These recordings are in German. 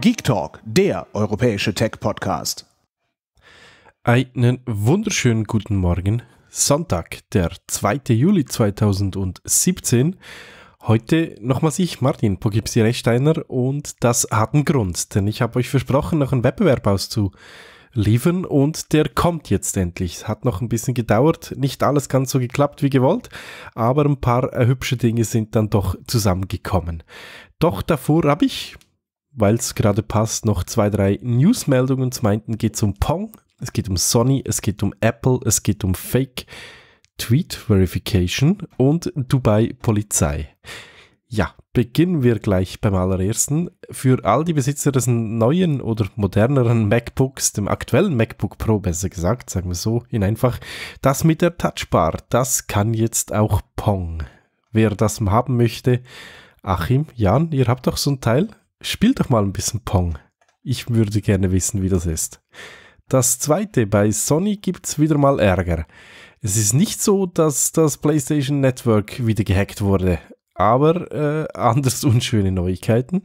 Geek Talk, der europäische Tech-Podcast. Einen wunderschönen guten Morgen. Sonntag, der 2. Juli 2017. Heute nochmals ich, Martin Pogipsi Rechsteiner, und das hat einen Grund, denn ich habe euch versprochen, noch einen Wettbewerb auszuliefern und der kommt jetzt endlich. Es hat noch ein bisschen gedauert, nicht alles ganz so geklappt wie gewollt, aber ein paar äh, hübsche Dinge sind dann doch zusammengekommen. Doch davor habe ich weil es gerade passt, noch zwei, drei Newsmeldungen. Zum einen geht es um Pong, es geht um Sony, es geht um Apple, es geht um Fake Tweet Verification und Dubai Polizei. Ja, beginnen wir gleich beim allerersten. Für all die Besitzer des neuen oder moderneren MacBooks, dem aktuellen MacBook Pro besser gesagt, sagen wir so in einfach, das mit der Touchbar, das kann jetzt auch Pong. Wer das haben möchte, Achim, Jan, ihr habt doch so ein Teil? Spielt doch mal ein bisschen Pong. Ich würde gerne wissen, wie das ist. Das zweite, bei Sony gibt es wieder mal Ärger. Es ist nicht so, dass das PlayStation Network wieder gehackt wurde, aber äh, anders unschöne Neuigkeiten.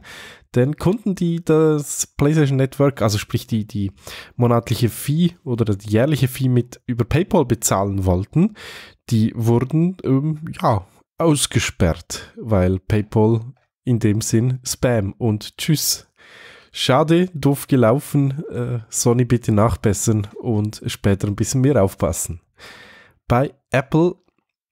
Denn Kunden, die das PlayStation Network, also sprich die, die monatliche Fee oder die jährliche Fee mit über PayPal bezahlen wollten, die wurden ähm, ja ausgesperrt, weil PayPal in dem Sinn Spam und Tschüss. Schade, doof gelaufen. Äh, Sony bitte nachbessern und später ein bisschen mehr aufpassen. Bei Apple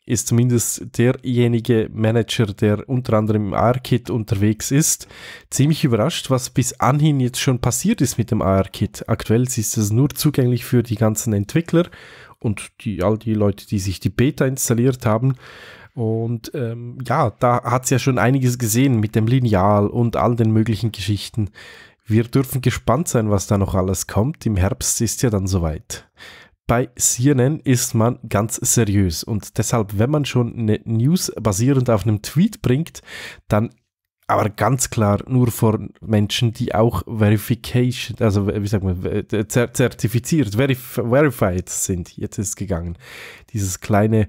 ist zumindest derjenige Manager, der unter anderem im AR-Kit unterwegs ist, ziemlich überrascht, was bis anhin jetzt schon passiert ist mit dem AR-Kit. Aktuell ist es nur zugänglich für die ganzen Entwickler und die, all die Leute, die sich die Beta installiert haben. Und ähm, ja, da hat es ja schon einiges gesehen mit dem Lineal und all den möglichen Geschichten. Wir dürfen gespannt sein, was da noch alles kommt. Im Herbst ist ja dann soweit. Bei CNN ist man ganz seriös und deshalb, wenn man schon eine News basierend auf einem Tweet bringt, dann aber ganz klar nur vor Menschen, die auch Verification, also wie sagt man, zertifiziert, verif verified sind. Jetzt ist es gegangen. Dieses kleine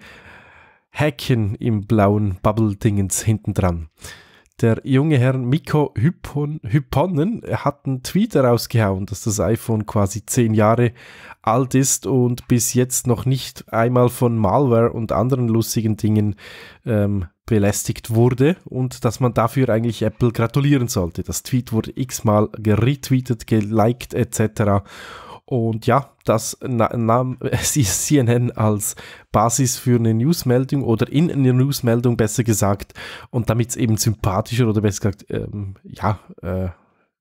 Häkchen im blauen Bubble-Dingens hinten dran. Der junge Herr Mikko Hypon, Hyponen hat einen Tweet rausgehauen, dass das iPhone quasi zehn Jahre alt ist und bis jetzt noch nicht einmal von Malware und anderen lustigen Dingen ähm, belästigt wurde und dass man dafür eigentlich Apple gratulieren sollte. Das Tweet wurde x-mal geretweetet, geliked etc. Und ja, das nahm CNN als Basis für eine Newsmeldung oder in eine Newsmeldung besser gesagt. Und damit es eben sympathischer oder besser gesagt, ähm, ja, äh,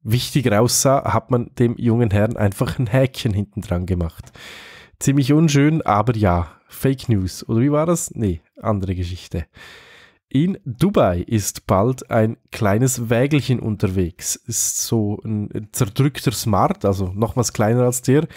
wichtiger aussah, hat man dem jungen Herrn einfach ein Häkchen hinten dran gemacht. Ziemlich unschön, aber ja, Fake News. Oder wie war das? Nee, andere Geschichte. In Dubai ist bald ein kleines Wägelchen unterwegs. Ist so ein zerdrückter Smart, also nochmals kleiner als der,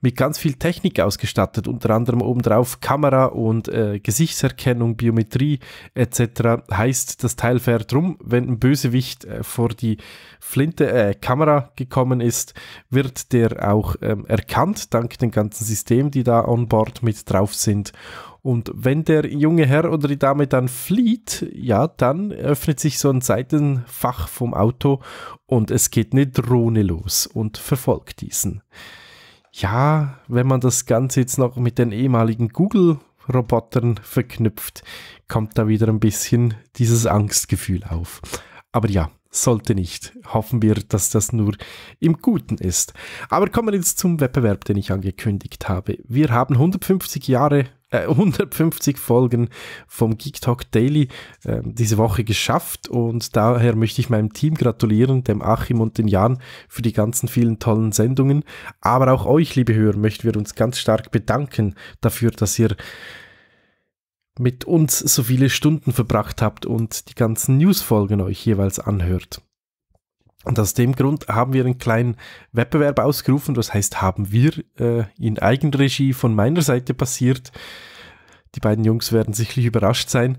mit ganz viel Technik ausgestattet, unter anderem obendrauf Kamera und äh, Gesichtserkennung, Biometrie etc. Heißt, das Teil fährt rum, wenn ein Bösewicht äh, vor die Flinte äh, Kamera gekommen ist, wird der auch ähm, erkannt, dank den ganzen Systemen, die da on board mit drauf sind und wenn der junge Herr oder die Dame dann flieht, ja, dann öffnet sich so ein Seitenfach vom Auto und es geht eine Drohne los und verfolgt diesen. Ja, wenn man das Ganze jetzt noch mit den ehemaligen Google-Robotern verknüpft, kommt da wieder ein bisschen dieses Angstgefühl auf. Aber ja, sollte nicht. Hoffen wir, dass das nur im Guten ist. Aber kommen wir jetzt zum Wettbewerb, den ich angekündigt habe. Wir haben 150 Jahre 150 äh, Folgen vom Geek Talk Daily äh, diese Woche geschafft und daher möchte ich meinem Team gratulieren, dem Achim und den Jan für die ganzen vielen tollen Sendungen. Aber auch euch, liebe Hörer, möchten wir uns ganz stark bedanken dafür, dass ihr mit uns so viele Stunden verbracht habt und die ganzen Newsfolgen euch jeweils anhört. Und aus dem Grund haben wir einen kleinen Wettbewerb ausgerufen. Das heißt, haben wir äh, in Eigenregie von meiner Seite passiert. Die beiden Jungs werden sicherlich überrascht sein.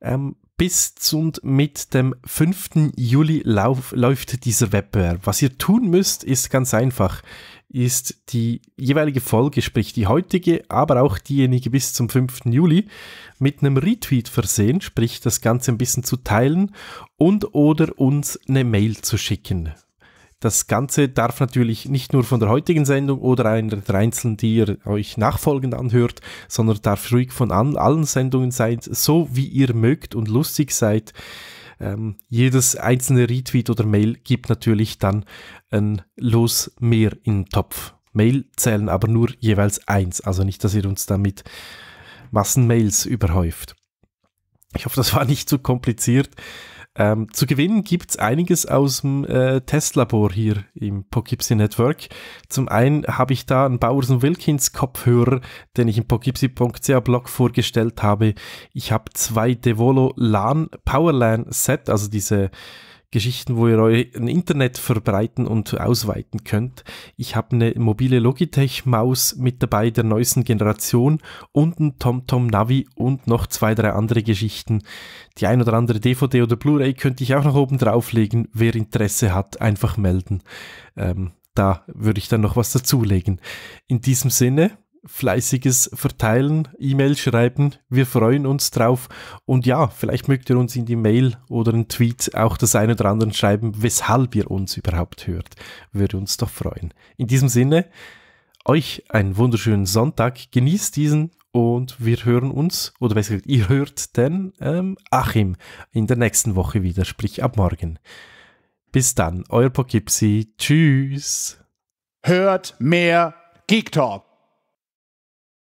Ähm, bis und mit dem 5. Juli läuft dieser Wettbewerb. Was ihr tun müsst, ist ganz einfach ist die jeweilige Folge, sprich die heutige, aber auch diejenige bis zum 5. Juli, mit einem Retweet versehen, sprich das Ganze ein bisschen zu teilen und oder uns eine Mail zu schicken. Das Ganze darf natürlich nicht nur von der heutigen Sendung oder einer der einzelnen, die ihr euch nachfolgend anhört, sondern darf ruhig von allen Sendungen sein, so wie ihr mögt und lustig seid. Ähm, jedes einzelne Retweet oder Mail gibt natürlich dann ein Los mehr in den Topf. Mail zählen aber nur jeweils eins, also nicht, dass ihr uns damit Massenmails überhäuft. Ich hoffe, das war nicht zu kompliziert. Ähm, zu gewinnen gibt es einiges aus dem äh, Testlabor hier im Poughkeepsie Network. Zum einen habe ich da einen Bowers Wilkins Kopfhörer, den ich im poughkeepsie.ca Blog vorgestellt habe. Ich habe zwei Devolo LAN Powerlan Set, also diese Geschichten, wo ihr euer Internet verbreiten und ausweiten könnt. Ich habe eine mobile Logitech-Maus mit dabei der neuesten Generation und ein TomTom Navi und noch zwei, drei andere Geschichten. Die ein oder andere DVD oder Blu-ray könnte ich auch noch oben drauflegen. Wer Interesse hat, einfach melden. Ähm, da würde ich dann noch was dazulegen. In diesem Sinne, fleißiges Verteilen, E-Mail schreiben. Wir freuen uns drauf. Und ja, vielleicht mögt ihr uns in die Mail oder einen Tweet auch das eine oder andere schreiben, weshalb ihr uns überhaupt hört. Würde uns doch freuen. In diesem Sinne, euch einen wunderschönen Sonntag. Genießt diesen und wir hören uns, oder besser gesagt, ihr hört den ähm, Achim in der nächsten Woche wieder, sprich ab morgen. Bis dann, euer Poughkeepsie. Tschüss. Hört mehr Geek Talk.